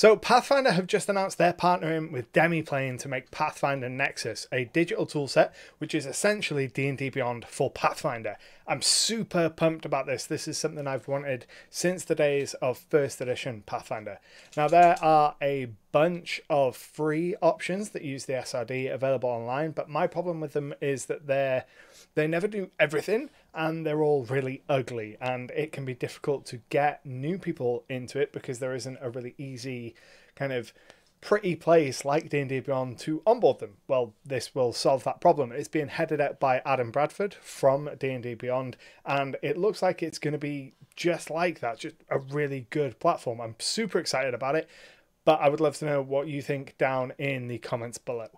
So Pathfinder have just announced they're partnering with Demiplane to make Pathfinder Nexus, a digital toolset which is essentially D&D Beyond for Pathfinder. I'm super pumped about this. This is something I've wanted since the days of first edition Pathfinder. Now there are a bunch of free options that use the SRD available online, but my problem with them is that they're they never do everything and they're all really ugly and it can be difficult to get new people into it because there isn't a really easy kind of pretty place like D&D Beyond to onboard them. Well, this will solve that problem. It's being headed up by Adam Bradford from D&D Beyond and it looks like it's going to be just like that, just a really good platform. I'm super excited about it, but I would love to know what you think down in the comments below.